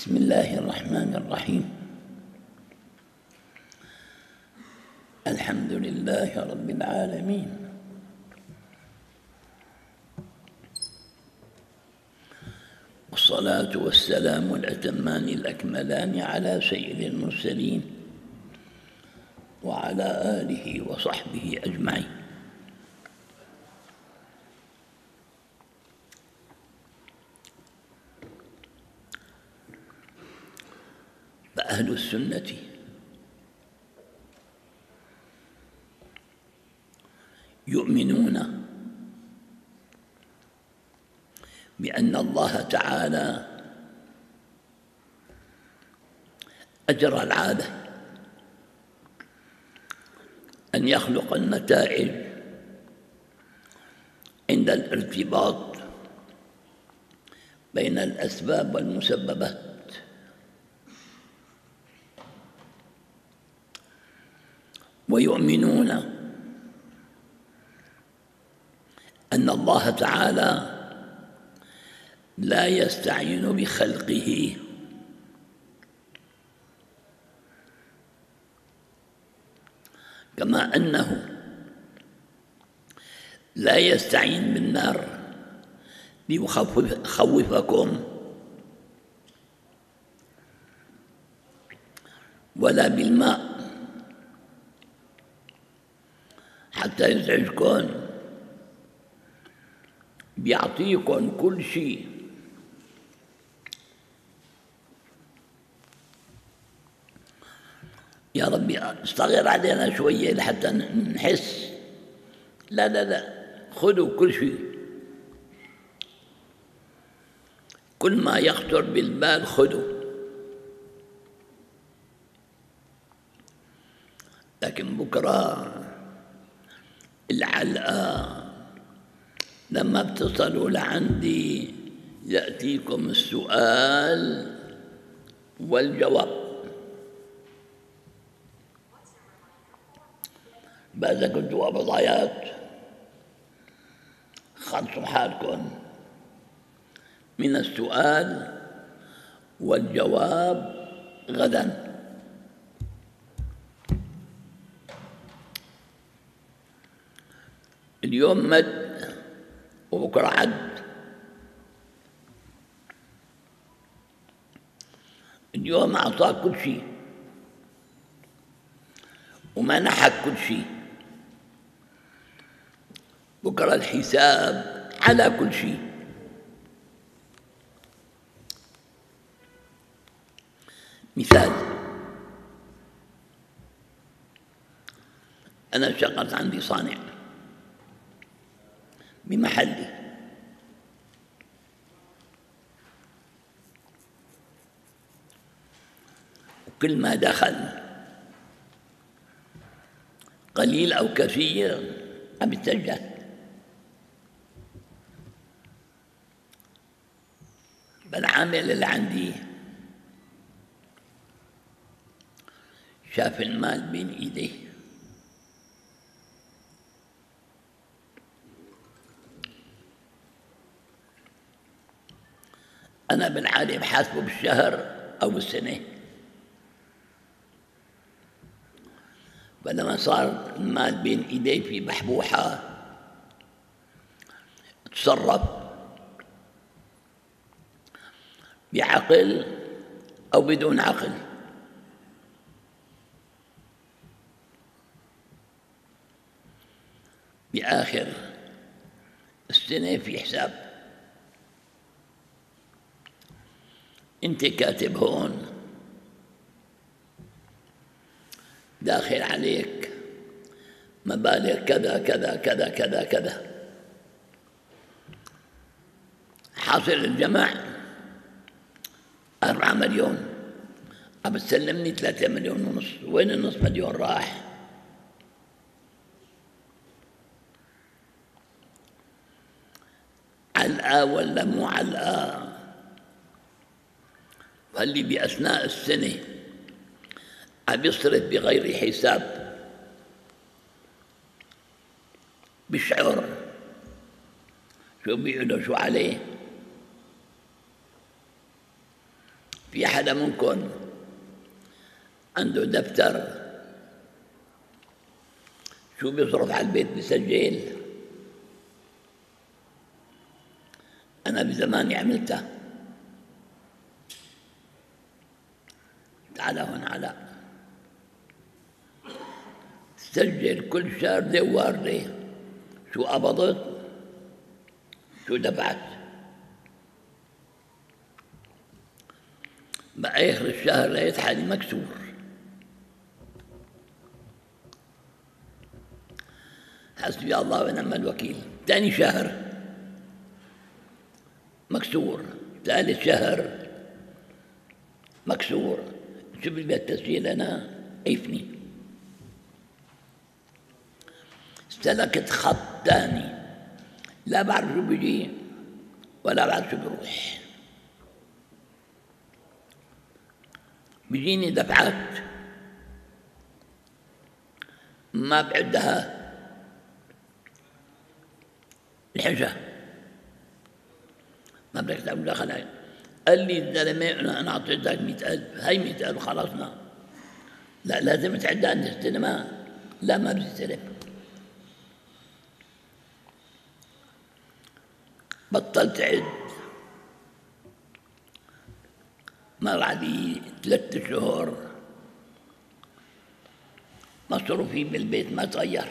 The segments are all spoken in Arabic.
بسم الله الرحمن الرحيم. الحمد لله رب العالمين. والصلاة والسلام الأتمان الأكملان على سيد المرسلين وعلى آله وصحبه أجمعين فأهل السنة يؤمنون بأن الله تعالى أجرى العادة أن يخلق النتائج عند الارتباط بين الأسباب والمسببات ويؤمنون أن الله تعالى لا يستعين بخلقه. كما أنه لا يستعين بالنار ليخوفكم ولا بالماء. حتى يزعجكم بيعطيكم كل شيء. يا ربي استغير علينا شوية لحتى نحس. لا لا لا خذوا كل شيء. كل ما يخطر بالبال خذوا. لكن بكرة العلقة لما بتصلوا لعندي يأتيكم السؤال والجواب. بعد كنتوا أبضايات خلصوا حالكم. من السؤال والجواب غداً. اليوم مد وبكرة عد. اليوم أعطاك كل شيء ومنحك كل شيء. بكرة الحساب على كل شيء. مثال أنا شغلت عندي صانع. بمحله وكل ما دخل قليل أو كثير عم يتسجل بالعامل اللي عندي. شاف المال بين إيديه. أنا بالعادة بحاسبه بالشهر أو بالسنة. فلما صار المال بين إيدي في بحبوحة تصرف بعقل أو بدون عقل. بآخر السنة في حساب انت كاتب هون. داخل عليك. مبالغ كذا كذا كذا كذا كذا. حاصل الجمع أربعة مليون. عم تسلمني ثلاثة مليون ونص. وين النص مليون راح؟ علقة ولا مو علقة فاللي بأثناء السنة عم يصرف بغير حساب بشعر شو بيقولوا شو عليه؟ في في حدا منكم عنده دفتر شو بيصرف على البيت بسجل؟ أنا بزماني عملتها. تعال هون على. سجل كل شاردة وواردة شو قبضت؟ شو دفعت؟ بآخر الشهر لقيت حالي مكسور. حسبي الله ونعم الوكيل. ثاني شهر. مكسور. ثالث شهر. مكسور. شوف التسجيل أنا عيفني سلكت خط ثاني لا بعرف شو بيجي ولا بعرف شو بيروح. بيجيني دفعات ما بعدها الحجة. ما بدك تعمل دخل قال لي أعطيتك مئة ألف. هاي مئة ألف خلصنا لا لازم تعد عند السينما. لا ما بيستلم بطلت عد مر علي ثلاثة شهور. مصروفي بالبيت ما تغير.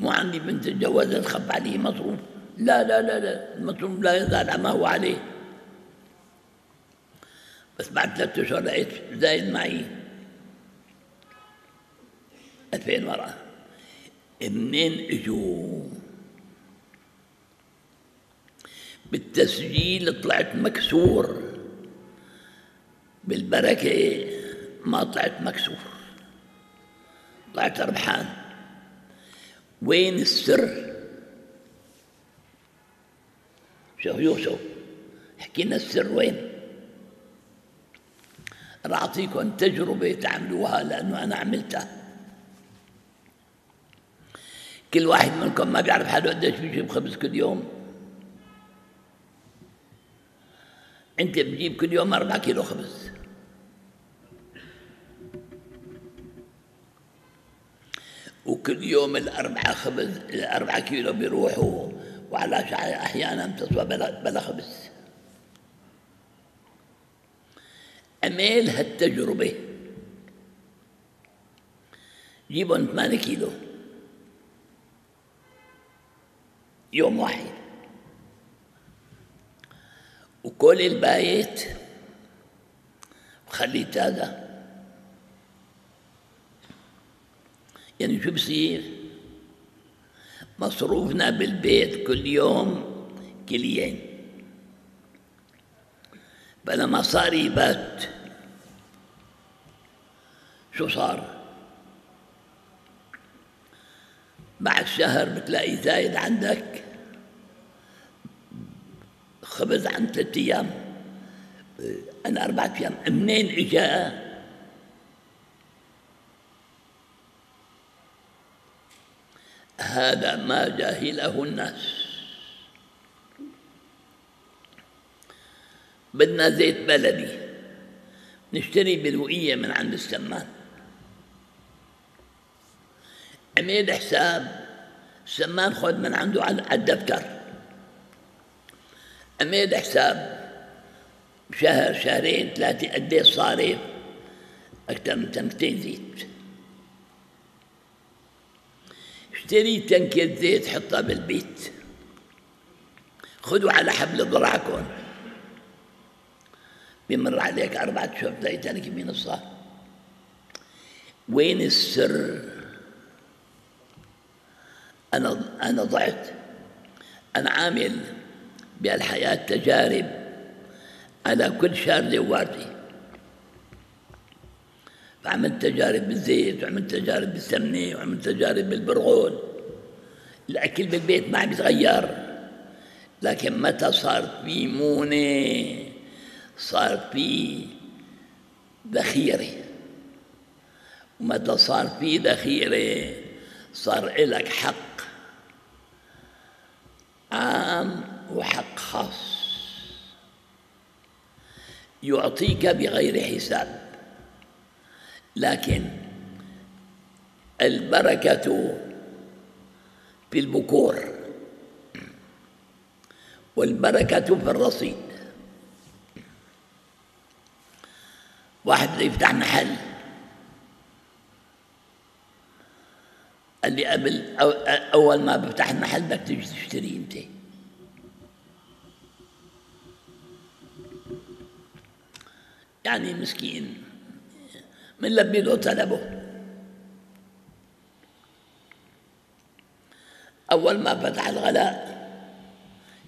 مو عندي بنت تجوزت خف عليه مصروف. لا لا لا لا المصروف لا يزال ما هو عليه. بس بعد ثلاثة أشهر لقيت زايد معي. ألفين مرة منين اجوا بالتسجيل طلعت مكسور. بالبركة ما طلعت مكسور. طلعت ربحان. وين السر؟ شوف يوسف حكينا السر وين راح أعطيكم تجربة تعملوها لأنه أنا عملتها. كل واحد منكم ما بيعرف حاله قديش بيجيب خبز كل يوم. أنت بتجيب كل يوم أربعة كيلو خبز. وكل يوم الأربعة خبز الأربعة كيلو بيروحوا. وعلى أحيانا تصبح بلا, بلا خبز أميل هالتجربة. جيبهم 8 كيلو. يوم واحد. وكل البيت وخليت هذا يعني شو بصير؟ مصروفنا بالبيت كل يوم كليين. بلا صار يبات. شو صار؟ بعد شهر بتلاقي زايد عندك. خبز عن ثلاثة أيام. أنا أربعة أيام. منين إجا؟ هذا ما جاهله الناس. بدنا زيت بلدي. نشتري بالوقية من عند السمان. عميل حساب السمان خذ من عنده على الدفتر. عمل حساب شهر شهرين ثلاثة قديش صارف أكثر من تنكتين زيت. اشتري تنكة زيت حطها بالبيت. خذوا على حبل ضرعكم بمر عليك أربعة شهور تلاقي تنكة من وين السر؟ أنا أنا ضعت. أنا عامل بهالحياة تجارب على كل شاردة وواردة فعملت تجارب بالزيت وعملت تجارب بالسمنة وعملت تجارب بالبرغول الأكل بالبيت ما عم يتغير. لكن متى صار في مونة صار في ذخيرة. ومتى صار في ذخيرة صار إلك حق عام وحق خاص. يعطيك بغير حساب. لكن البركة في البكور والبركة في الرصيد. واحد يفتح محل قال لي قبل أول ما بفتح المحل بدك تيجي تشتري أنت. يعني مسكين. من لبي له طلبه. أول ما فتح الغلاء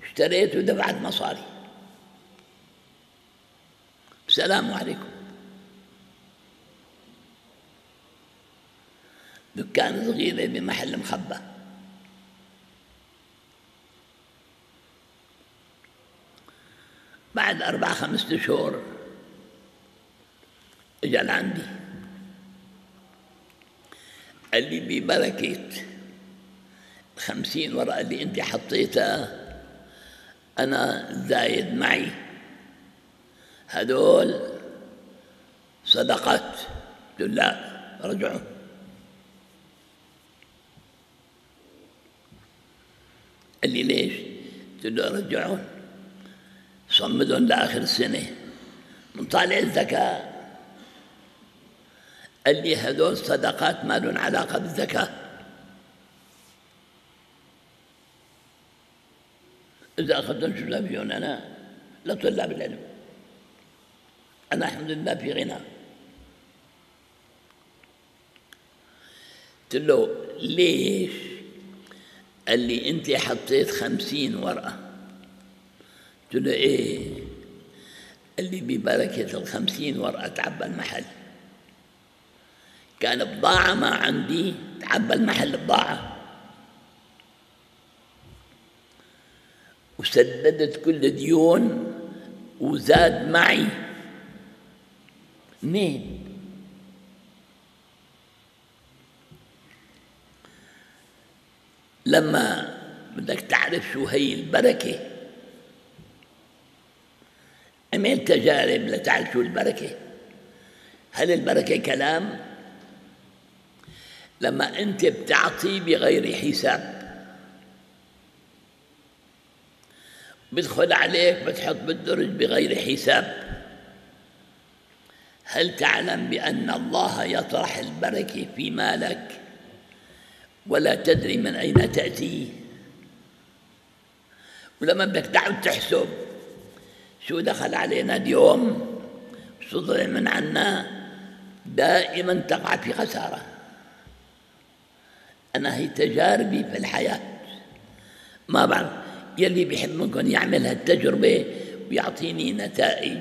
اشتريت ودفعت مصاري. السلام عليكم. دكان صغيرة بمحل مخبى بعد أربع خمسة شهور اجى لعندي. قال لي ببركة. خمسين ورقة اللي أنت حطيتها أنا زايد معي. هدول صدقات. قلت لا رجعوا. قال لي ليش؟ قلت له رجعون صمدهم لآخر السنة من طالع الزكاة. قال لي هدول صدقات ما لهم علاقة بالزكاة. إذا أخذتهم شو فيهم أنا؟ لطلاب العلم. أنا الحمد لله في غنى. قلت له ليش؟ قال لي أنت حطيت خمسين ورقة. قلت له إيه؟ قال لي ببركة الخمسين ورقة تعبى المحل. كان بضاعة ما عندي تعبى المحل بضاعة وسددت كل ديون وزاد معي. مين لما بدك تعرف شو هي البركة عمل تجارب لتعرف شو البركة. هل البركة كلام؟ لما أنت بتعطي بغير حساب. بدخل عليك بتحط بالدرج بغير حساب. هل تعلم بأن الله يطرح البركة في مالك؟ ولا تدري من أين تأتي ولما بدك تعود تحسب شو دخل علينا اليوم؟ شو ضل من عنا. دائما تقع في خسارة. أنا هي تجاربي في الحياة. ما بعرف يلي بيحب منكم يعمل هالتجربة ويعطيني نتائج.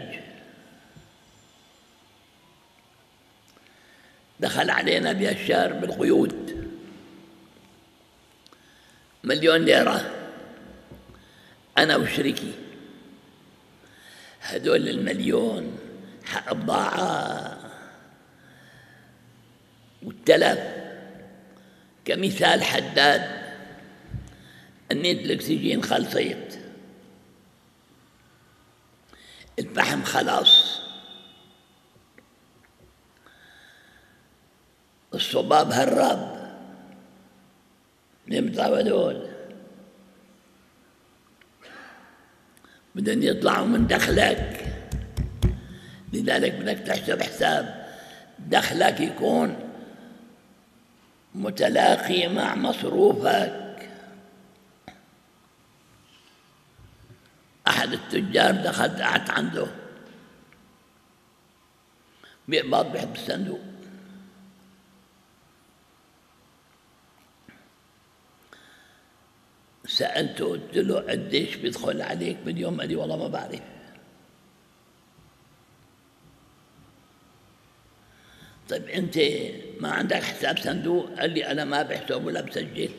دخل علينا بأشار بالقيود. مليون ليرة. أنا وشريكي. هدول المليون حق بضاعة والتلف كمثال حداد النيت الأكسجين خلصيت. الفحم خلاص. الصباب هرب نمطى هذول بدهم يطلعوا من دخلك. لذلك بدك تحسب حساب. دخلك يكون متلاقي مع مصروفك. أحد التجار دخلت قعدت عنده. بيقبض بيحب الصندوق سألته قلت له قديش بيدخل عليك باليوم؟ قال لي والله ما بعرف. طيب أنت ما عندك حساب صندوق؟ قال لي أنا ما بحسب ولا بسجل.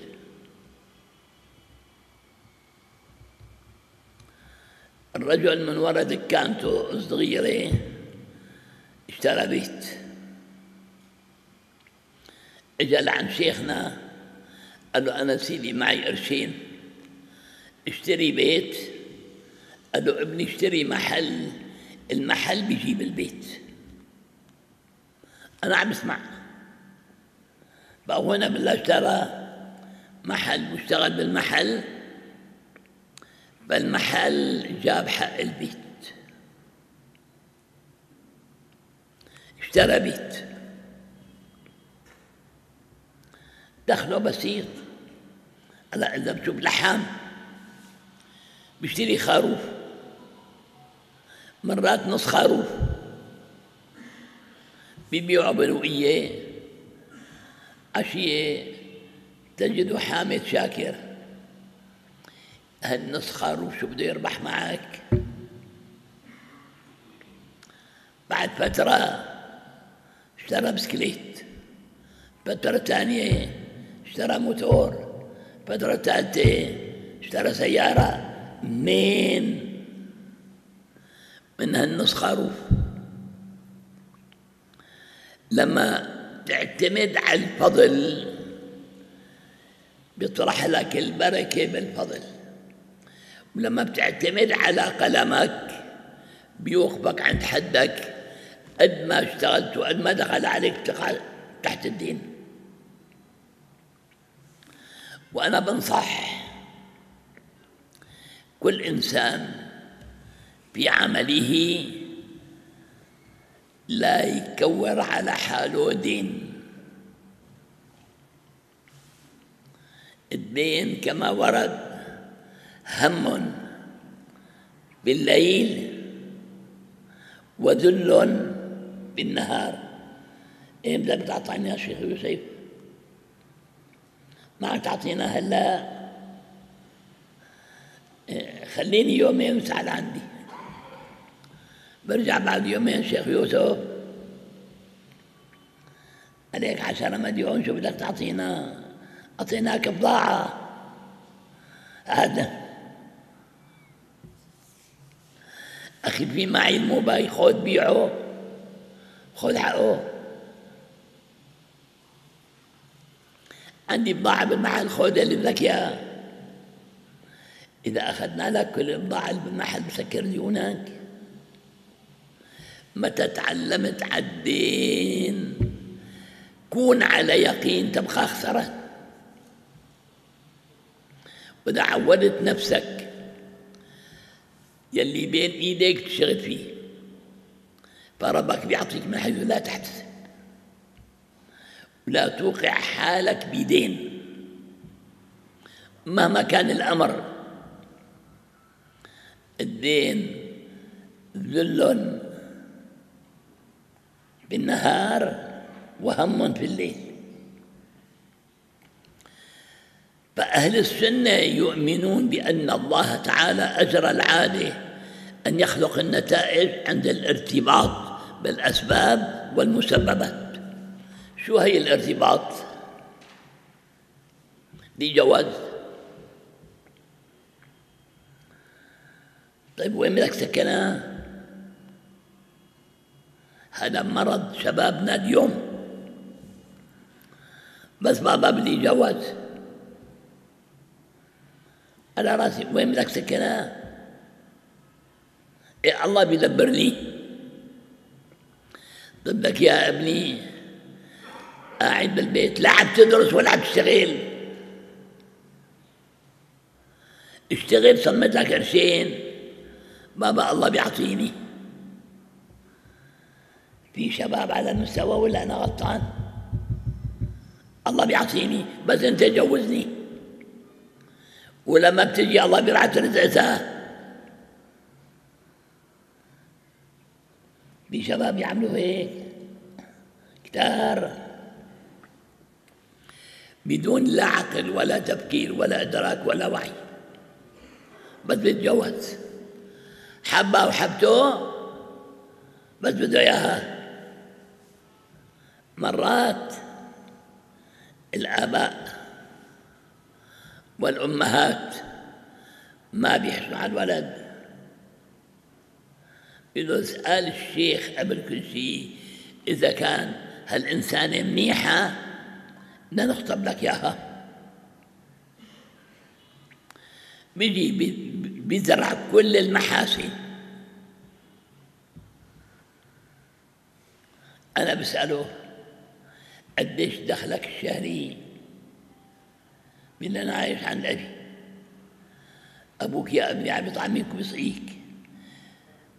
الرجل من ورا دكانته صغيرة اشترى بيت. اجى لعند شيخنا قال له أنا سيدي معي قرشين. اشتري بيت. قال له ابني اشتري محل المحل بيجيب البيت. أنا عم بسمع. بقى هنا بالله اشترى محل واشتغل بالمحل. فالمحل جاب حق البيت. اشترى بيت. دخله بسيط. هلا اذا بتشوف لحام. بيشتري خروف. مرات نص خروف. بيبيعوا بلوقية عشية تجد حامد شاكر. هالنص خروف شو بده يربح معك؟ بعد فترة اشترى بسكليت. فترة ثانية اشترى موتور. فترة ثالثة اشترى سيارة. مين من هالنص خروف لما تعتمد على الفضل. بيطرح لك البركة بالفضل. ولما بتعتمد على قلمك بيوقفك عند حدك. قد ما اشتغلت وقد ما دخل عليك تحت الدين. وأنا بنصح كل إنسان في عمله لا يكور على حاله دين. الدين كما ورد هم بالليل وذل بالنهار. إيه بدك تعطينا يا شيخ يوسف؟ ما تعطينا هلا؟ إيه، خليني يومين وسعد عندي. برجع بعد يومين شيخ يوسف. عليك عشرة مليون شو بدك تعطينا؟ أعطيناك بضاعة. هذا. أخي في معي الموبايل خذ بيعه. خذ حقه عندي بضاعة بالمحل خذ اللي بدك إياه. إذا أخذنا لك كل اللي بالمحل بسكر ديونك متى تعلمت على الدين كون على يقين تبقى خسرت وإذا عودت نفسك يلي بين إيديك تشتغل فيه فربك بيعطيك من حيث لا تحتسب ولا توقع حالك بدين. مهما كان الأمر الدين ذل بالنهار وهم في الليل فأهل السنة يؤمنون بأن الله تعالى أجرى العادة أن يخلق النتائج عند الارتباط بالأسباب والمسببات شو هي الارتباط؟ دي جواز طيب وين بدك سكنها؟ هذا مرض شبابنا اليوم. بس بابا بدي جواز على راسي وين بدك سكنها إيه الله بيدبرني. ضدك يا ابني. قاعد بالبيت لا عم تدرس ولا عم تشتغل. اشتغل صمت لك قرشين بابا الله بيعطيني. في شباب على المستوى ولا أنا غلطان؟ الله بيعطيني بس أنت جوزني ولما بتجي الله بيرعى رزقتها في شباب يعملوا هيك. كتار. بدون لا عقل ولا تفكير ولا إدراك ولا وعي. بس بيتجوز حبة وحبته بس بده إياها. مرات الآباء والأمهات ما بيحسنوا على الولد. إذا سأل الشيخ قبل كل شيء إذا كان هالإنسانة منيحة بدنا نخطب لك إياها. بيجي بيزرع كل المحاسن أنا بسأله قديش دخلك الشهري من أنا عايش عند أبي؟ أبوك يا ابني عم يطعميك ويسقيك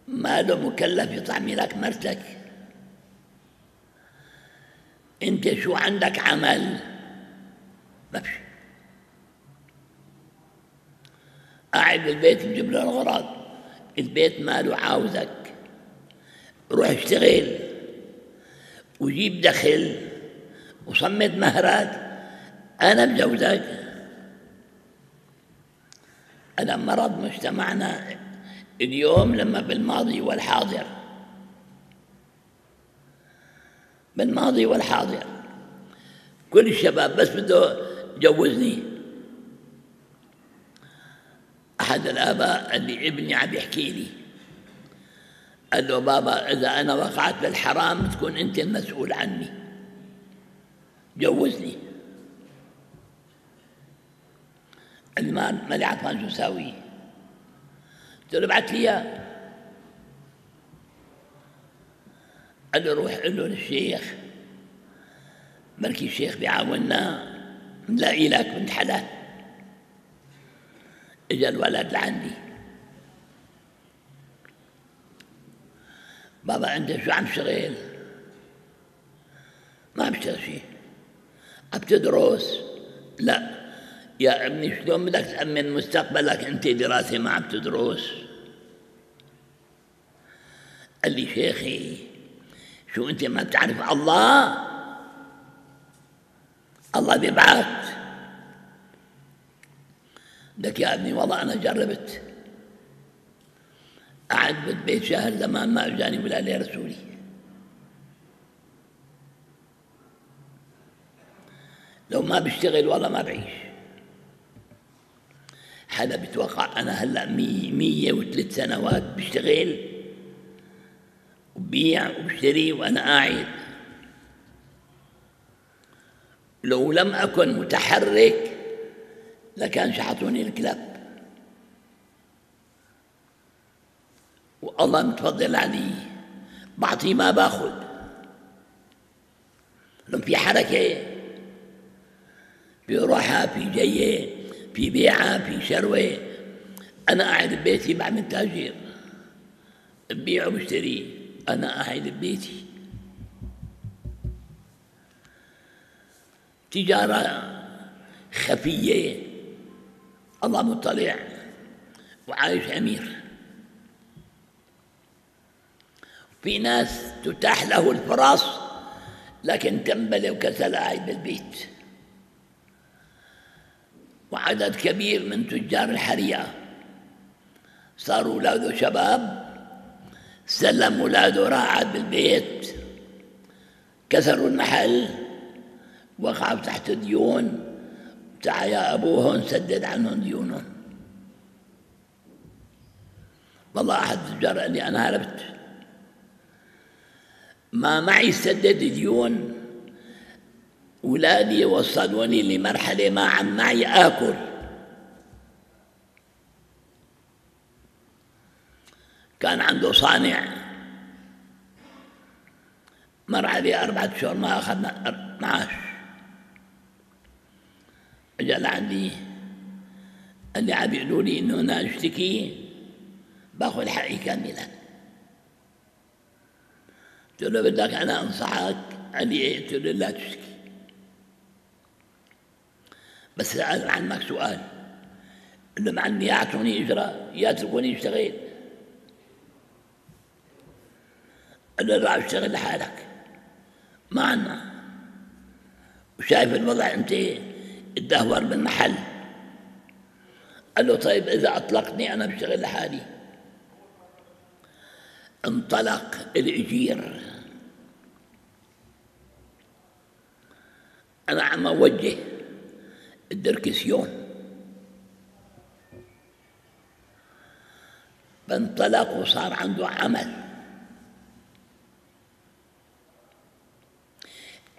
ما له مكلف يطعمي لك مرتك؟ أنت شو عندك عمل؟ ما في قاعد بالبيت بجيب له الغراض. البيت ماله عاوزك. روح اشتغل. وجيب دخل. وصمت مهرات. أنا بجوزك. أنا مرض مجتمعنا اليوم لما بالماضي والحاضر. بالماضي والحاضر. كل الشباب بس بده جوزني أحد الآباء قال لي ابني عم يحكي لي. قال له بابا إذا أنا وقعت بالحرام تكون أنت المسؤول عني. جوزني المال شو ساوي قلت له ابعث لي إياه. قال له روح قل له للشيخ. بركي الشيخ بيعاوننا. نلاقي لك بنت حلال. إجا الولد لعندي. بابا انت شو عم تشتغل ما عم تشتغل شيء. عم تدرس لا. يا ابني شلون بدك تأمن مستقبلك أنت دراسة ما عم تدرس؟ قال لي شيخي شو أنت ما بتعرف الله؟ الله بيبعث. لك يا ابني والله أنا جربت. قعد بالبيت شهر زمان ما أجاني ولا لي رسولي. لو ما بشتغل والله ما بعيش. حدا بيتوقع أنا هلأ مية, مية وثلاث سنوات بشتغل وبيع وبشتري وأنا قاعد. لو لم أكن متحرك لكان شحطوني الكلاب. والله متفضل علي. بعطي ما باخذ. لهم في حركة في روحة في جاية في بيعة في شروة. أنا قاعد ببيتي بعمل تاجير ببيع وبشتري أنا قاعد ببيتي تجارة خفية. الله مطلع. وعايش أمير. في ناس تتاح له الفرص لكن تنبل وكسل قاعد بالبيت وعدد كبير من تجار الحريقة صاروا أولاده شباب سلم أولاده راعد بالبيت كسروا المحل وقعوا تحت ديون. تعا أبوهم سدد عنهم ديونهم. والله أحد التجار قال لي أنا هربت. ما معي سدد ديون. أولادي وصلوني لمرحلة ما عم معي آكل. كان عنده صانع. مر عليه أربعة شهور ما أخذنا معاش اجى لعندي. قال لي عم يقولوا لي إنه أنا أشتكي باخذ حقي كاملا. قلت له بدك أنا أنصحك. قال لي إيه؟ قلت له لا تشتكي. بس سأل عنك سؤال. لهم عني يعطوني إجرة يتركوني أشتغل. قال له روح أشتغل لحالك. ما عنا وشايف الوضع أنت اتدهور بالمحل قال له طيب إذا أطلقني أنا بشتغل لحالي. انطلق الإجير. أنا عم أوجه الدركسيون. فانطلق وصار عنده عمل.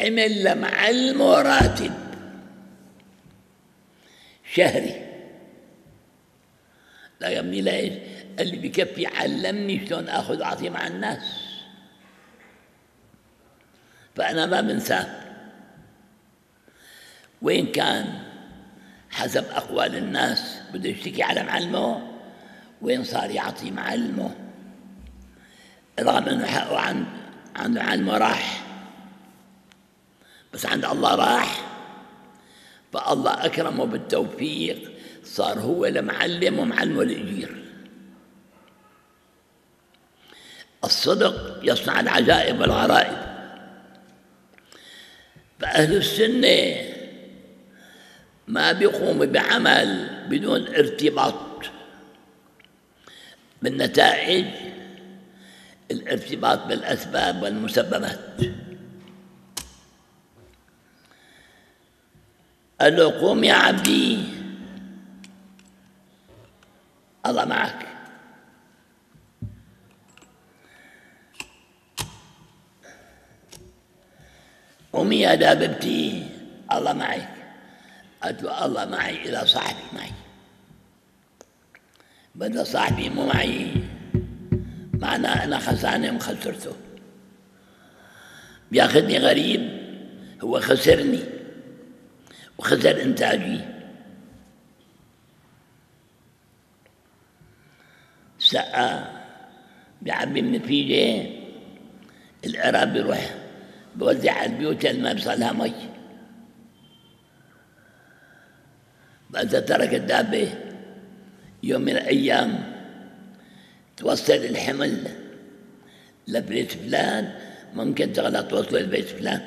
عمل مع المراتب شهري. لا يا ابني ليش اللي بكفي علمني شلون آخذ واعطي مع الناس. فأنا ما بنساه وين كان حسب أقوال الناس. بده يشتكي على معلمه. وين صار يعطي معلمه؟ رغم إنه حقه عند عند معلمه راح. بس عند الله راح. فالله أكرمه بالتوفيق. صار هو المعلم ومعلمه الأجير الصدق يصنع العجائب والغرائب. فأهل السنة ما بيقوموا بعمل بدون ارتباط. بالنتائج الارتباط بالأسباب والمسببات. قال له قوم يا عبدي الله معك. قومي يا داببتي الله معك. له الله معي إذا صاحبي معي. بدل صاحبي مو معي. معناه أنا خسرانة وخسرته بياخذني غريب هو خسرني وخسر إنتاجي. سقى بيعبي النتيجة العراب بيروح بوزع على البيوت اللي ما بيصلها مي. فإذا ترك الدابة يوم من الأيام. توصل الحمل لبيت فلان ممكن تغلط توصل لبيت فلان.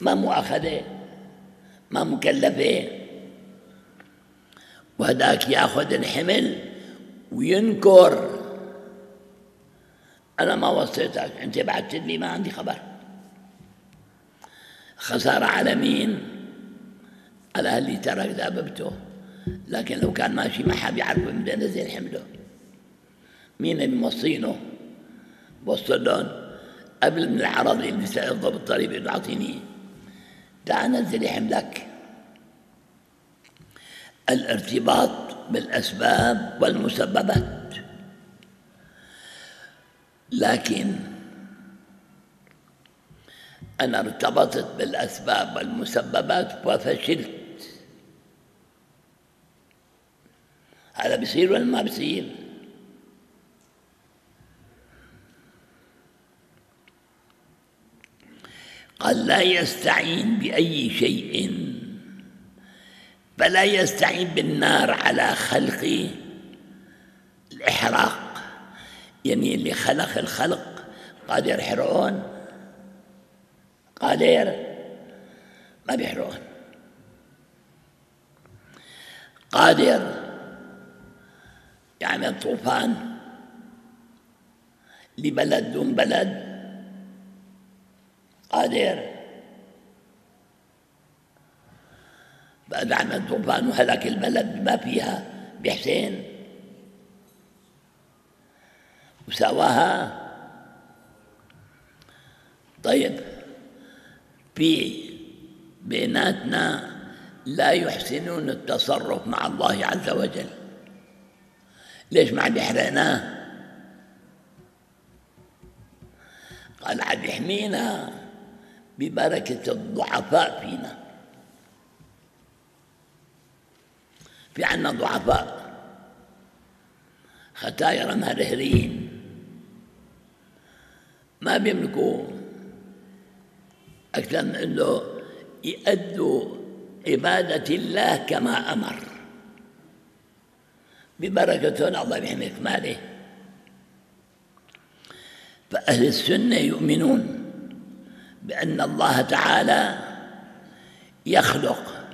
ما مؤاخذة ما مكلفة. وهداك ياخذ الحمل وينكر. أنا ما وصيتك أنت بعثت لي ما عندي خبر. خسارة على مين؟ اللي ترك داببته لكن لو كان ماشي ما حاب يعرف من نزل حمله مين اللي موصينه؟ بوصلون قبل من العرض اللي سيضرب بالطريق يقول اعطيني تعال نزل حملك. الارتباط بالأسباب والمسببات. لكن أنا ارتبطت بالأسباب والمسببات وفشلت. هذا بيصير ولا ما بيصير؟ قال لا يستعين بأي شيء فلا يستعين بالنار على خلق الإحراق. يعني اللي خلق الخلق قادر يحرقون؟ قادر؟ ما بيحرقون. قادر يعمل طوفان لبلد دون بلد. قادر. بعد عمل طوفان وهلك البلد بما فيها بحسين. وسواها. طيب في بيناتنا لا يحسنون التصرف مع الله عز وجل. ليش ما عاد يحرقناه قال عاد يحمينا ببركة الضعفاء فينا. في عنا ضعفاء. ختاير مهرهرين. ما بيملكوا أكثر من أنه يأدوا عبادة الله كما أمر. ببركة الله بيحميك ماله. فأهل السنة يؤمنون بأن الله تعالى يخلق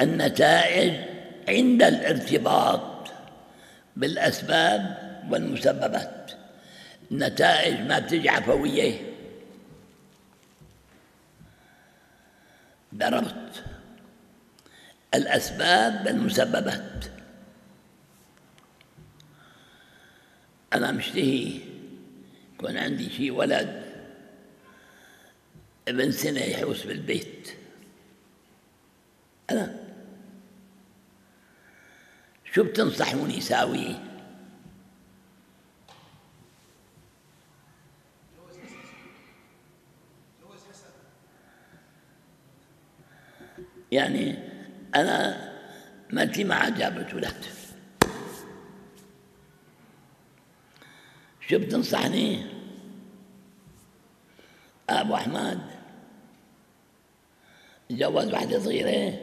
النتائج عند الارتباط بالأسباب والمسببات. النتائج ما بتجي عفوية ضربت الأسباب بالمسببات. أنا مشتهي يكون عندي شي ولد. ابن سنة يحوس بالبيت. أنا شو بتنصحوني ساوي؟ يعني أنا مرتي ما جابت ولاد شو بتنصحني؟ أبو أحمد جوز واحدة صغيرة.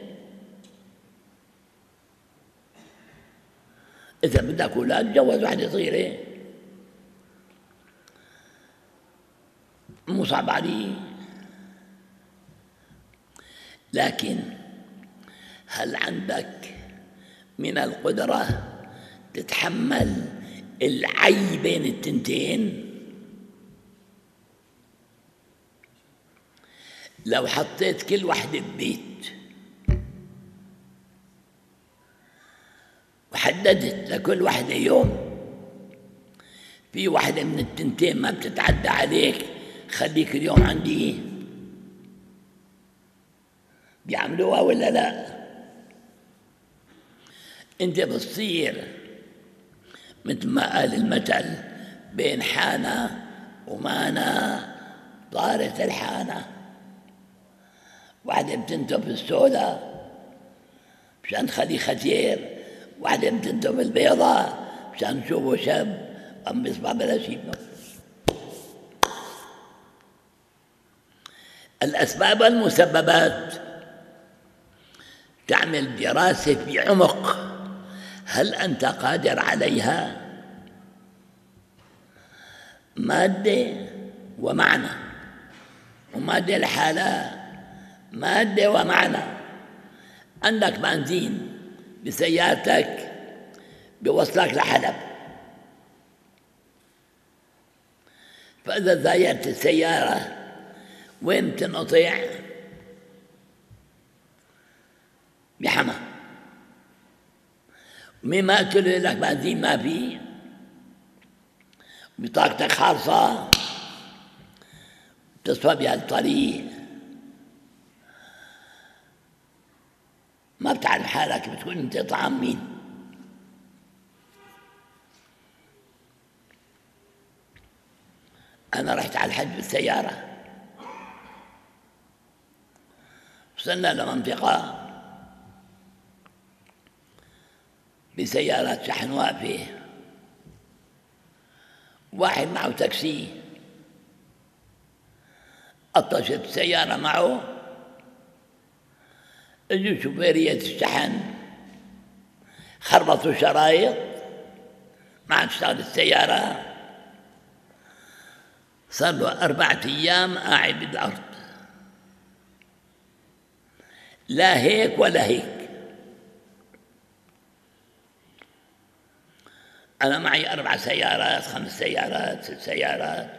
إذا بدك أولاد جوز واحدة صغيرة. مو صعب علي لكن هل عندك من القدرة تتحمل العي بين التنتين. لو حطيت كل وحدة ببيت وحددت لكل وحدة يوم في وحدة من التنتين ما بتتعدى عليك خليك اليوم عندي. بيعملوها ولا لا؟ انت بتصير مثل ما قال المثل بين حانة ومانا طارت الحانة واحدة بتنتف السوداء مشان تخليه ختير واحدة بتنتف البيضاء مشان تشوفه شاب أم بيصبح بلا شيء. الأسباب والمسببات تعمل دراسة بعمق هل أنت قادر عليها؟ مادة ومعنى. ومادة لحالها مادة ومعنى. عندك بنزين بسيارتك بوصلك لحلب. فإذا زايرت السيارة وين تنقطع؟ بحما مين ما قلت له لك بنزين ما في بطاقتك خالصة تصفى بها الطريق ما بتعرف حالك بتكون انت طعام مين أنا رحت على الحج بالسيارة. وصلنا لمنطقة. بسيارات شحن واقفه واحد معه تاكسي. أطشت سيارة معه. اجوا شوفيرية الشحن. خربطوا شرايط. ما عاد اشتغل السيارة. صار له أربعة أيام قاعد بالأرض. لا هيك ولا هيك. أنا معي أربع سيارات خمس سيارات ست سيارات.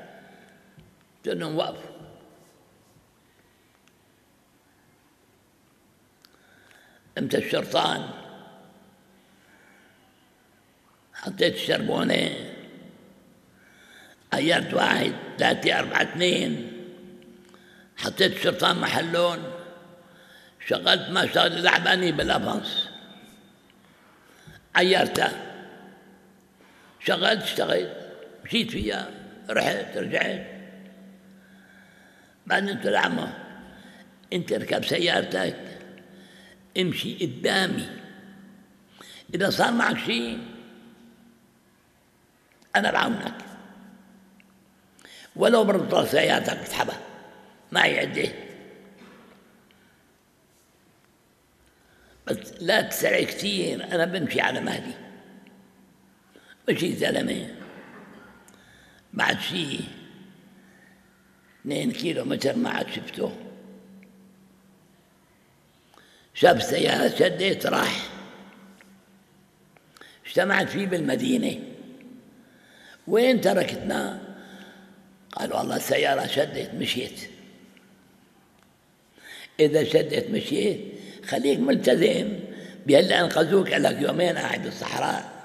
قلت لهم وقفوا. أنت الشرطان. حطيت الشربونة. غيرت واحد ثلاثة أربعة اثنين. حطيت الشرطان محلون. شغلت ما شغل لعباني بالأفنس عيرته. شغلت اشتغلت. مشيت فيها رحت رجعت. بعدين قلت له عمو أنت اركب سيارتك امشي قدامي. إذا صار معك شيء أنا بعاونك. ولو بربط سيارتك بتحبها معي عدة بس لا تسرع كثير أنا بمشي على مهلي. مشي زلمة. بعد شيء اثنين كيلو متر ما عاد شفته. شاف سيارة شديت راح. اجتمعت فيه بالمدينة. وين تركتنا؟ قال والله السيارة شدت مشيت. إذا شدت مشيت خليك ملتزم. بهلا أنقذوك لك يومين قاعد بالصحراء.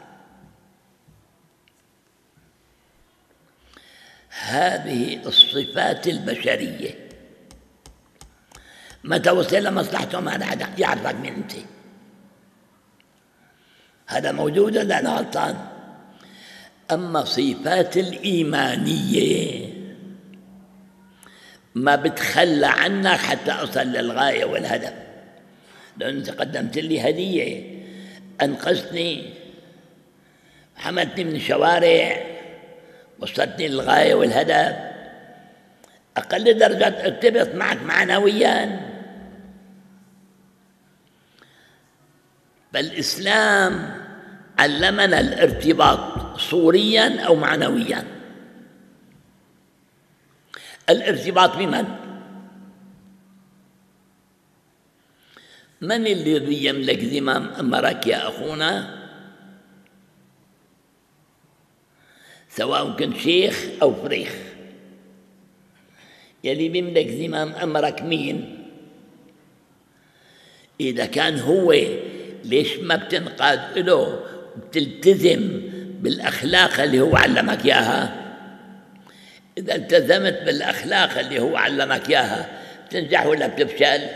هذه الصفات البشرية. متى وصل لمصلحته ما حدا يعرفك مين أنت. هذا موجود ولا أنا غلطان أما صفات الإيمانية ما بتخلى عنك حتى أصل للغاية والهدف. لأن أنت قدمت لي هدية أنقذتني حملتني من الشوارع وصلتني للغاية والهدف أقل درجات ارتبط معك معنويا فالإسلام علمنا الارتباط صوريا أو معنويا الارتباط بمن؟ من الذي يملك زمام أمرك يا أخونا؟ سواء كنت شيخ أو فريخ. يلي بيملك زمام أمرك مين؟ إذا كان هو ليش ما بتنقاد له بتلتزم بالأخلاق اللي هو علمك إياها؟ إذا التزمت بالأخلاق اللي هو علمك إياها بتنجح ولا بتفشل؟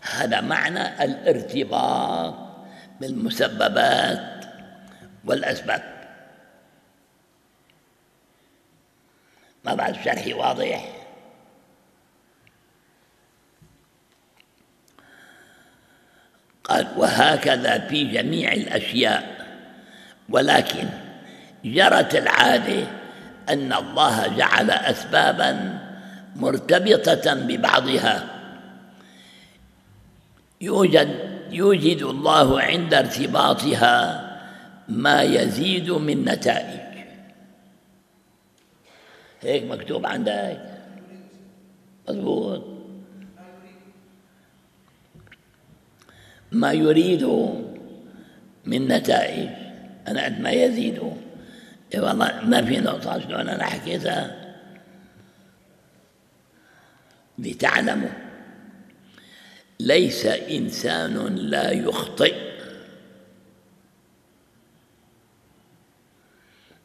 هذا معنى الارتباط بالمسببات. والأسباب ما بعد شرحي واضح. قال وهكذا في جميع الأشياء ولكن جرت العادة أن الله جعل أسبابا مرتبطة ببعضها. يوجد يوجد الله عند ارتباطها ما يزيد من نتائج. هيك مكتوب عندك. مضبوط ما يريد من نتائج. أنا قد ما يزيد. إيه والله ما في نقطة شلون أنا حكيتها. لتعلموا. ليس إنسان لا يخطئ.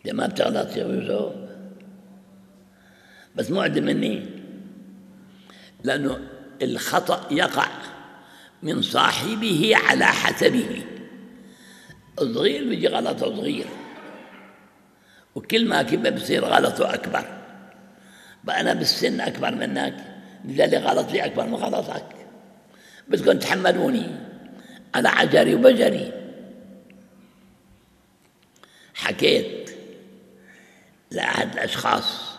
إذا ما بتغلط يا يوسف. بس مو مني لأنه الخطأ يقع من صاحبه على حسبه. صغير بيجي غلطه صغير وكل ما كبر بصير غلطه أكبر. بقى أنا بالسن أكبر منك لذلك غلطي أكبر من غلطك. بدكم تحملوني على عجري وبجري. حكيت لأحد الأشخاص.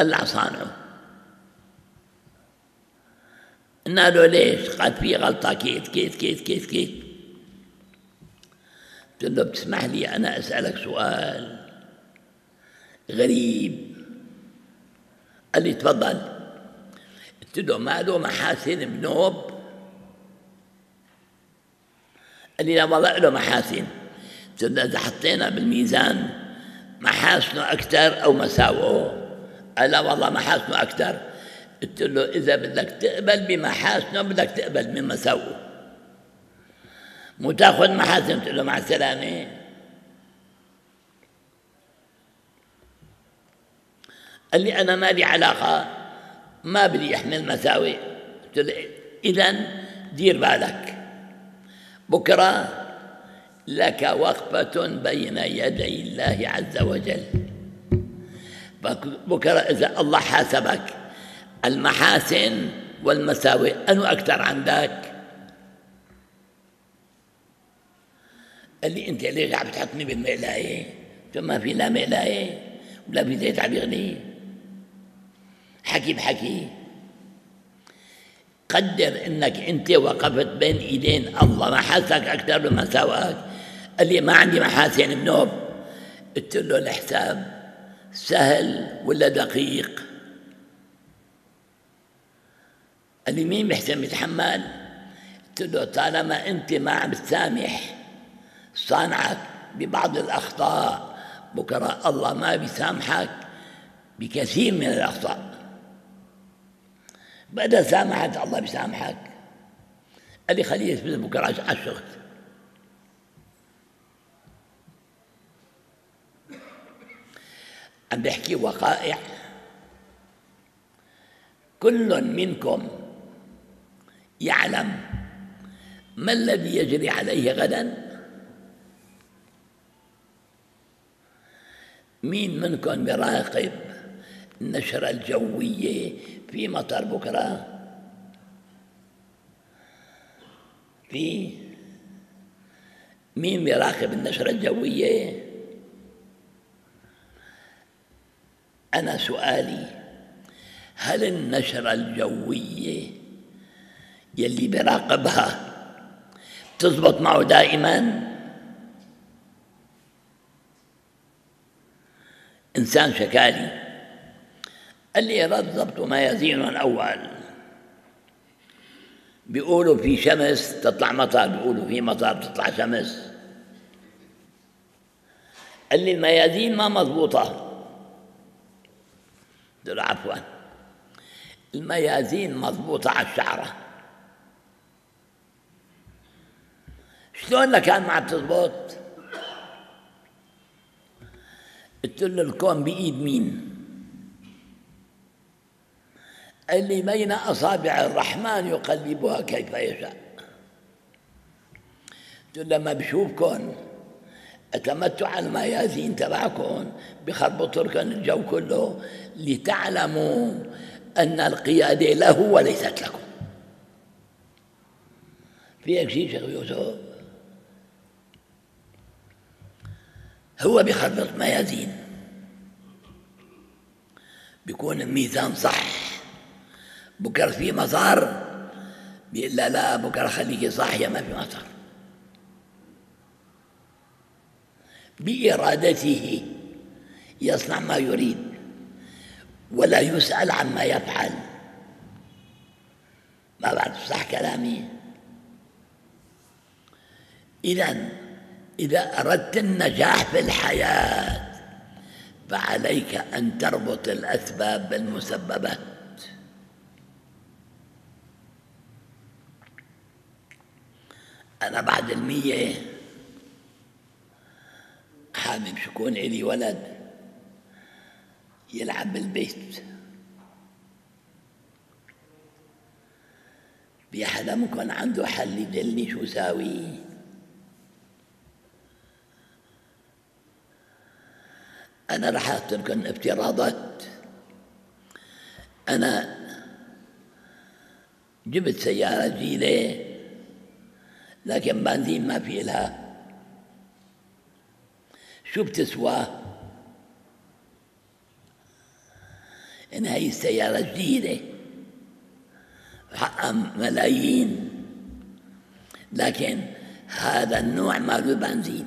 الله صانعه. قلنا له ليش؟ قال في غلطة كيف كيف كيف كيف كيف قلت له بتسمح لي أنا أسألك سؤال غريب. قال لي تفضل. قلت له ما له محاسن بنوب قال لي لا والله له محاسن. إذا حطينا بالميزان محاسنه أكثر أو مساوئه قال والله محاسنه أكثر قلت له إذا بدك تقبل بمحاسنه بدك تقبل بمساوئه مو تاخذ محاسن؟ قلت له مع السلامة. قال لي أنا ما لي علاقة ما بدي أحمل مساوئ قلت له إذا دير بالك. بكرة لك وقفة بين يدي الله عز وجل. بكرة إذا الله حاسبك المحاسن والمساوئ أنو أكثر عندك؟ قال لي أنت ليش عم تحطني بالمقلاية ما في لا مقلاية ولا في زيت عم يغلي حكي بحكي. قدر إنك أنت وقفت بين إيدين الله محاسنك أكثر من مساواك قال لي ما عندي محاسن بنوب قلت له الحساب سهل ولا دقيق؟ قال لي مين بيحسن يتحمل؟ قلت له طالما انت ما عم تسامح صانعك ببعض الأخطاء بكرة الله ما بيسامحك بكثير من الأخطاء. بدأ سامحك الله بيسامحك. قال لي خليه يثبت بكرة على الشغل عم بحكي وقائع. كل منكم يعلم ما الذي يجري عليه غدا. مين منكم يراقب النشرة الجوية في مطر بكرة؟ في؟ مين بيراقب النشرة الجوية؟ أنا سؤالي هل النشرة الجوية يلي بيراقبها تزبط معه دائما؟ إنسان شكالي قال لي رد ضبط ميازين الأول. بيقولوا في شمس تطلع مطر بيقولوا في مطر تطلع شمس. قال لي الميازين ما مضبوطة. له عفوا. الميازين مضبوطة على الشعرة. شلون لكان ما عم تزبط قلت له الكون بإيد مين؟ قال لي بين أصابع الرحمن يقلبها كيف يشاء. قلت له لما بشوفكم أتمتع على الميازين تبعكم. بخربط لكم الجو كله. لتعلموا أن القيادة له وليست لكم. في هيك شيء شيخ يوسف؟ هو بخربط ميازين بيكون الميزان صح. بكره في مطر بيقول لا لا بكره خليكي صاحية ما في مطر بإرادته. يصنع ما يريد ولا يسأل عما يفعل. ما بعد صح كلامي؟ إذا إذا أردت النجاح في الحياة فعليك أن تربط الأسباب بالمسببات. أنا بعد المية حابب شكون إلي ولد يلعب بالبيت. ممكن عنده حل يدلني شو ساوي؟ أنا راح أتركن افتراضات. أنا جبت سيارة جديدة لكن بنزين ما في لها. شو بتسوى إن هي السيارة جديدة. حقها ملايين. لكن هذا النوع ما له بنزين.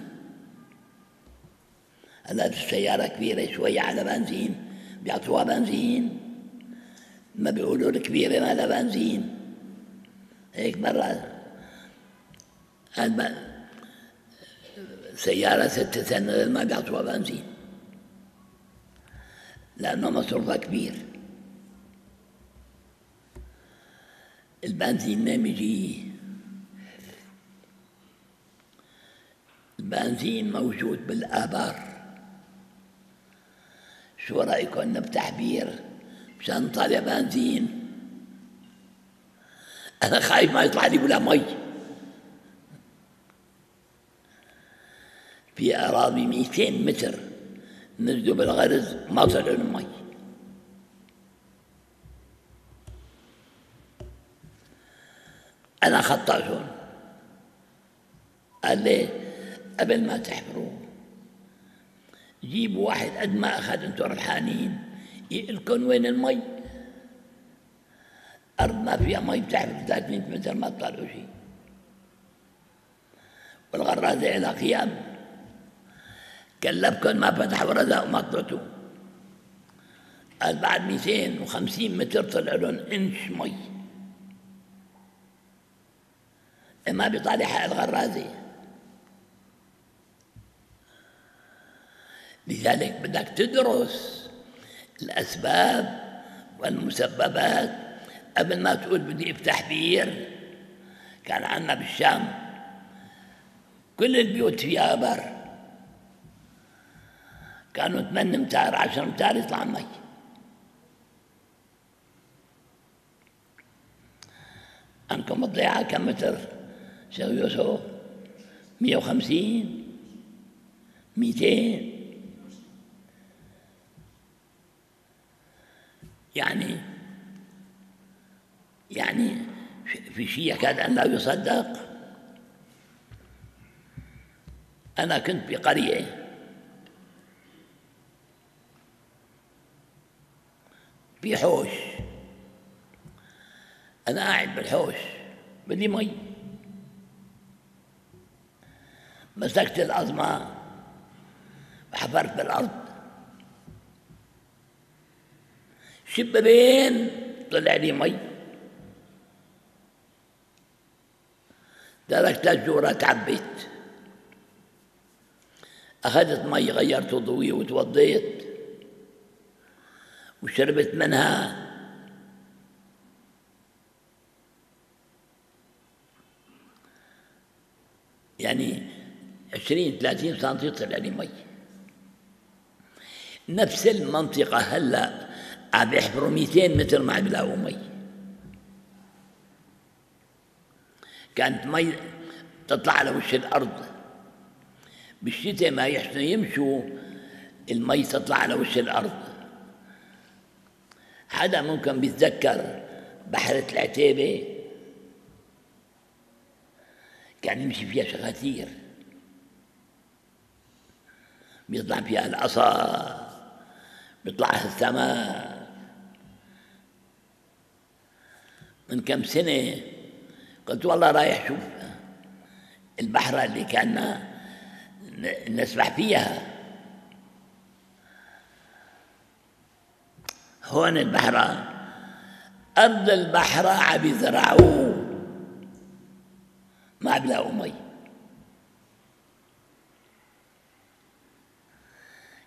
هلا السيارة كبيرة شوية على بنزين. بيعطوها بنزين. ما بيقولوا الكبيرة ما لها بنزين. هيك مرة. سيارة ست سنة ما بيعطوها بنزين. لأنه مصروفها كبير. البنزين ما بيجي. البنزين موجود بالآبار. شو رأيكم بتعبير؟ مشان نطلع بنزين. أنا خايف ما يطلع لي ولا مي. في أراضي 200 متر نزلوا بالغرز ما طلعوا المي أنا خطأتهم قال لي قبل ما تحفروا جيبوا واحد قد ما أخذ أنتم ربحانين يقلكم وين المي؟ أرض ما فيها مي بتحفر 300 متر ما تطلعوا شيء والغرازة إلى قيام. كلبكم ما فتح ورزق وما طلعتوا قال بعد 250 متر طلع لهم إنش مي. ما بيطالع حق الغرازة. لذلك بدك تدرس الأسباب والمسببات. قبل ما تقول بدي أفتح بير كان عندنا بالشام كل البيوت فيها بر. كانوا ثمان امتار عشر امتار يطلع مي. عندكم الضيعة كم متر؟ شيخ يوسف مية وخمسين ميتين. يعني يعني في شيء يكاد أن لا يصدق؟ أنا كنت بقرية. في حوش أنا قاعد بالحوش بدي مي. مسكت العظمة وحفرت بالأرض شبابين طلع لي مي. تركت الجورة تعبيت. أخذت مي غيرت وضوي وتوضيت. وشربت منها. يعني عشرين ثلاثين سنتي طلع لي مي. نفس المنطقة هلا عم يحفروا 200 متر ما عم يلاقوا مي. كانت مي تطلع على وش الأرض. بالشتاء ما يحسنوا يمشوا المي تطلع على وش الأرض. حدا ممكن بيتذكر بحيرة العتيبة كان يمشي فيها شغاتير. بيطلع فيها العصا بيطلعها السماء من كم سنة قلت والله رايح شوف البحرة اللي كان نسبح فيها. هون البحر أرض البحر عم يزرعوا ما بلاقوا مي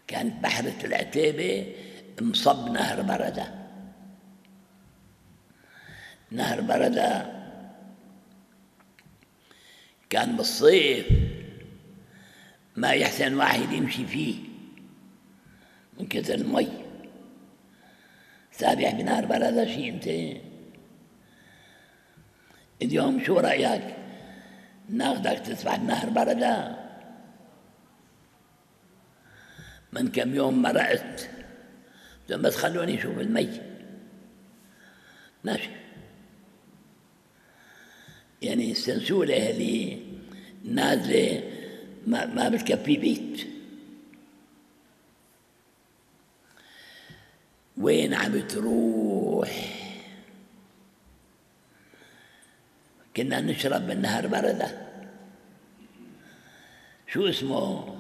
كانت بحرة العتيبة مصب نهر بردة نهر بردة كان بالصيف ما يحسن واحد يمشي فيه من كثر المي. سابح بنهر بردة شيء انت اليوم شو رأيك ناخدك تسبح بنهر بردة من كم يوم مرقت ثم تخلوني أشوف المي. ماشي. يعني السنسولة اللي نازلة ما, ما بتكفي بيت. وين عم تروح؟ كنا نشرب من نهر بردة. شو اسمه؟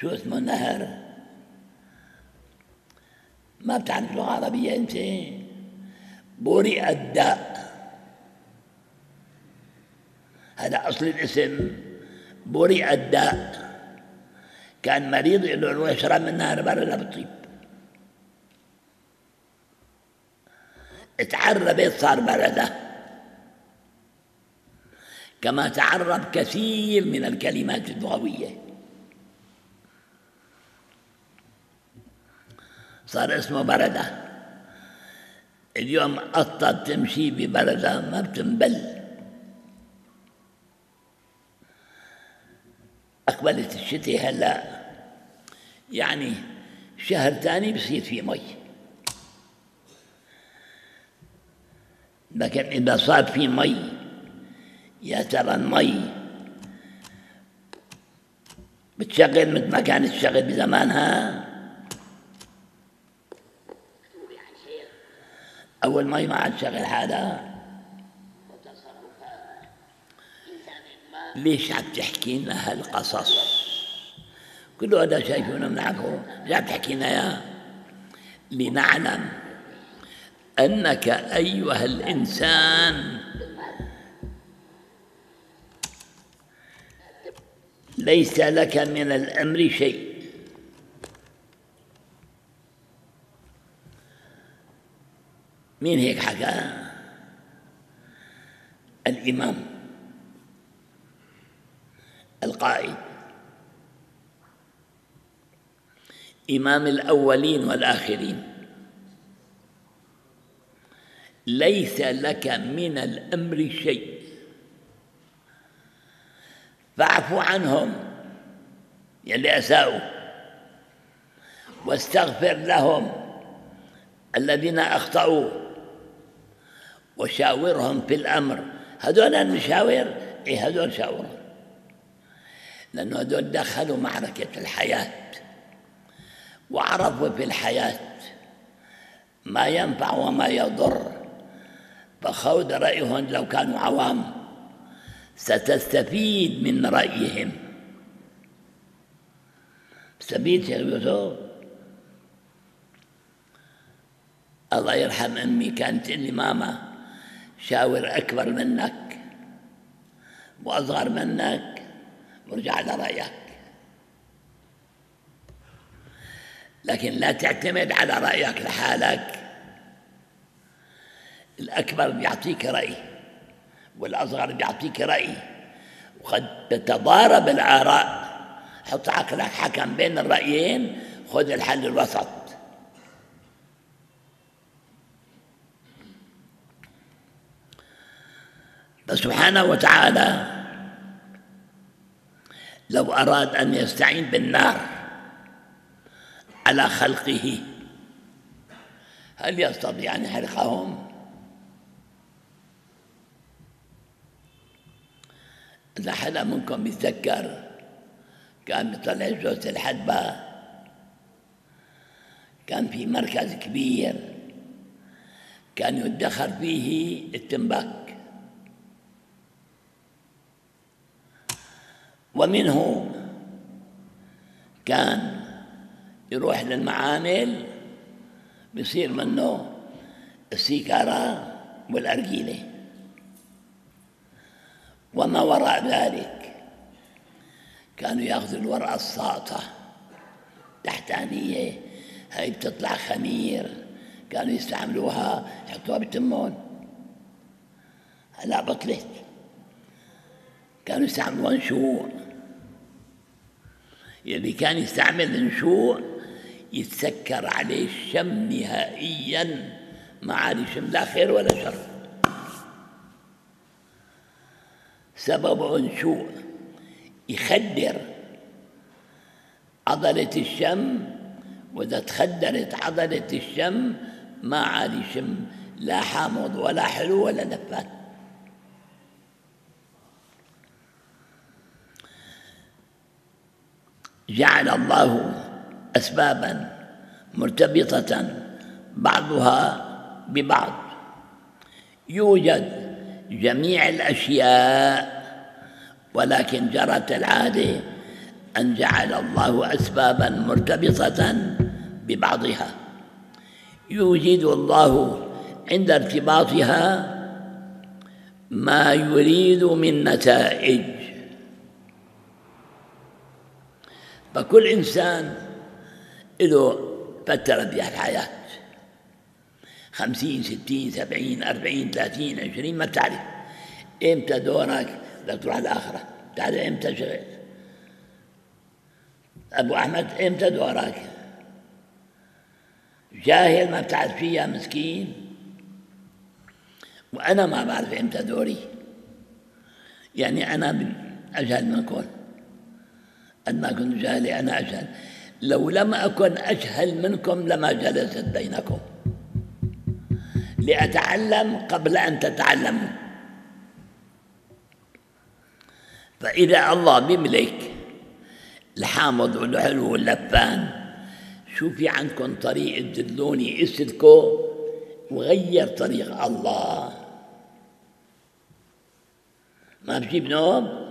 شو اسمه النهر؟ ما بتعرف لغة عربية أنت؟ بوري الداء. هذا أصل الاسم بوري الداء. كان مريض يقول له يشرب من نهر بردة بطيب تعربت صار بردة. كما تعرب كثير من الكلمات اللغوية. صار اسمه بردة. اليوم قطة تمشي ببردة ما بتنبل. أقبلت الشتاء هلا. يعني شهر ثاني بصير في مي. لكن إذا صار في مي يا ترى المي بتشغل مثل ما كانت تشغل بزمانها؟ أول ما ما عاد شغل هذا ليش عم تحكي لنا هالقصص؟ كل هذا شايفونه بنعرفه ليش عم تحكي لنا إياه؟ لنعلم أنك أيها الإنسان ليس لك من الأمر شيء. مين هيك حكى؟ الإمام. القائد. إمام الأولين والآخرين. ليس لك من الأمر شيء. فاعف عنهم. يلي أساءوا. واستغفر لهم الذين أخطأوا. وشاورهم في الأمر. هذول نشاور إيه هذول شاورهم. لأنه هذول دخلوا معركة الحياة. وعرفوا في الحياة ما ينفع وما يضر. فخوض رأيهم لو كانوا عوام ستستفيد من رأيهم. استفيد شيخ يوسف الله يرحم أمي كانت لي ماما شاور أكبر منك وأصغر منك. وارجع على رأيك. لكن لا تعتمد على رأيك لحالك. الأكبر بيعطيك رأي والأصغر بيعطيك رأي. وقد تتضارب الآراء. حط عقلك حكم بين الرأيين خذ الحل الوسط. فسبحانه وتعالى لو أراد أن يستعين بالنار على خلقه هل يستطيع أن يحرقهم؟ إذا حدا منكم يتذكر كان بيطلع جوز الحدبة كان في مركز كبير كان يدخر فيه التنبك ومنه كان يروح للمعامل بيصير منه السيكارة والأرجيلة. وما وراء ذلك كانوا يأخذوا الورقة الساطة تحتانية هاي بتطلع خمير كانوا يستعملوها يحطوها بالتمون. هلا بطلت. كانوا يستعملوها نشوء. يلي كان يستعمل نشوء يتسكر عليه الشم نهائيا. ما عاد يشم لا خير ولا شر. سبب نشوء يخدر عضلة الشم. وإذا تخدرت عضلة الشم ما عاد يشم لا حامض ولا حلو ولا نفات جعل الله أسبابا مرتبطة بعضها ببعض. يوجد جميع الأشياء ولكن جرت العادة أن جعل الله أسبابا مرتبطة ببعضها. يوجد الله عند ارتباطها ما يريد من نتائج. فكل إنسان له فترة الحياة خمسين ستين سبعين أربعين ثلاثين عشرين ما بتعرف. إمتى دورك بدك تروح الآخرة؟ تعرف إمتى شغل؟ أبو أحمد إمتى دورك؟ جاهل ما بتعرف فيها مسكين؟ وأنا ما بعرف إمتى دوري. يعني أنا أجهل منكم قد ما كنت جاهلي أنا أجهل. لو لم أكن أجهل منكم لما جلست بينكم. لأتعلم قبل أن تتعلموا فإذا الله بيملك الحامض والحلو واللبان شو في عندكم طريق تدلوني اسلكوا وغير طريق الله. ما بجيب نوم؟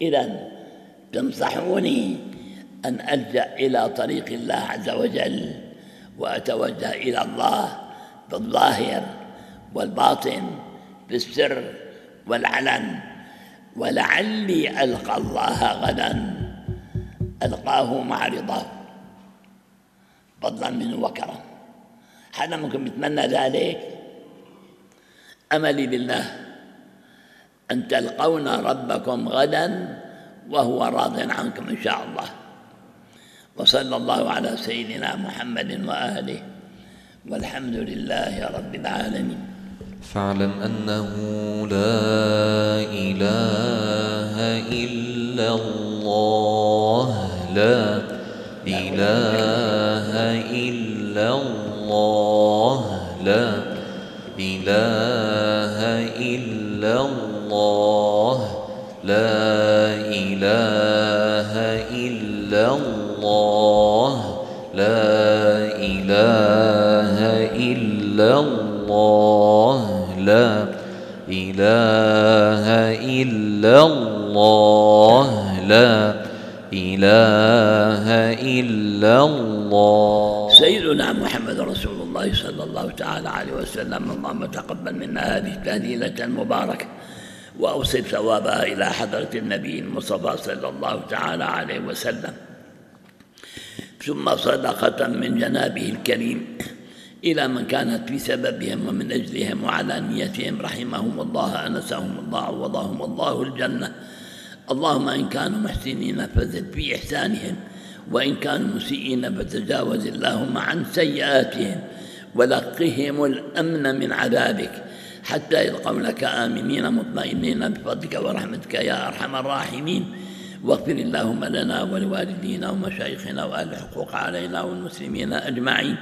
إذا تنصحوني أن ألجأ إلى طريق الله عز وجل وأتوجه إلى الله في الظاهر والباطن في السر والعلن ولعلي ألقى الله غدا ألقاه مع رضاه فضلا منه وكرم حدا منكم يتمنى ذلك. أملي بالله أن تلقون ربكم غدا وهو راض عنكم إن شاء الله. وصلى الله على سيدنا محمد وآله والحمد لله رب العالمين. فاعلم أنه لا إله إلا الله لا إله إلا الله لا إله إلا الله لا إله إلا الله. لا إله إلا الله. لا إله إلا الله. لا إله إلا الله. سيدنا محمد رسول الله صلى الله تعالى عليه وسلم اللهم تقبل منا هذه التهليلة المباركة وأوصل ثوابها إلى حضرة النبي المصطفى صلى الله تعالى عليه وسلم. ثم صدقة من جنابه الكريم إلى من كانت في سببهم ومن أجلهم وعلى نيتهم رحمهم الله أنسهم الله عوضهم الله الجنة. اللهم إن كانوا محسنين فزد في إحسانهم وإن كانوا مسيئين فتجاوز اللهم عن سيئاتهم ولقهم الأمن من عذابك. حتى يلقونك آمنين مطمئنين بفضلك ورحمتك يا أرحم الراحمين. واغفر اللهم لنا ولوالدينا ومشايخنا وأهل الحقوق علينا والمسلمين أجمعين.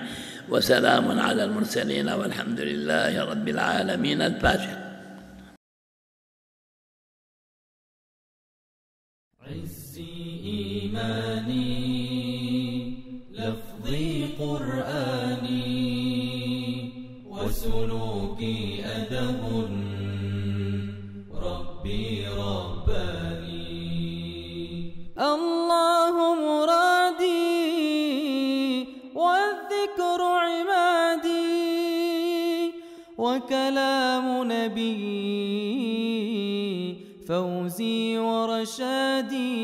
وسلام على المرسلين والحمد لله رب العالمين الفاتح. عزي إيماني نبي. فوزي ورشادي.